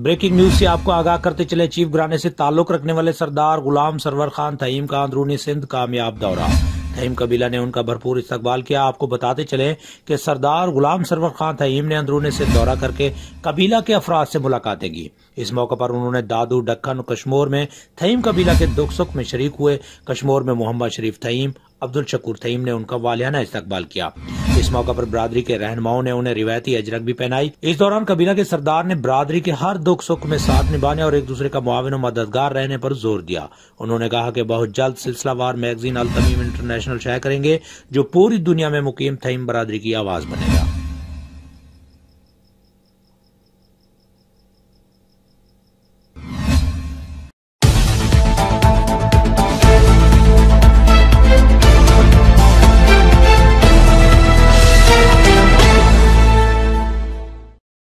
Breaking news से आपको आगाह करते चले चीफ ग्राने से ताल्लुक रखने वाले सरदार गुलाम सरवर खान तईम का अंदरूनी सिंध कामयाब दौरा। तहीम कबीला ने उनका भरपूर इस्तकबाल किया। आपको बताते चले कि सरदार गुलाम सरवर खान तहीम ने अंदरूनी सिंध दौरा करके कबीला के अफराद से मुलाकातें की। इस मौके पर उन्होंने दादू डक्कन कश्मोर में थईम कबीला के दुख सुख में शरीक हुए। कश्मोर में मोहम्मद शरीफ थईम अब्दुल शकूर तईम ने उनका वालियाना इस्तकबाल किया। इस मौके पर बरादरी के रहनुमाओं ने उन्हें रिवायती अजरक भी पहनाई। इस दौरान कबीला के सरदार ने बरादरी के हर दुख सुख में साथ निभाने और एक दूसरे का मुआवन और मददगार रहने पर ज़ोर दिया। उन्होंने कहा कि बहुत जल्द सिलसिलावार मैगजीन अल तमीम इंटरनेशनल शाया करेंगे, जो पूरी दुनिया में मुकीम थीम बरादरी की आवाज़ बनेगा।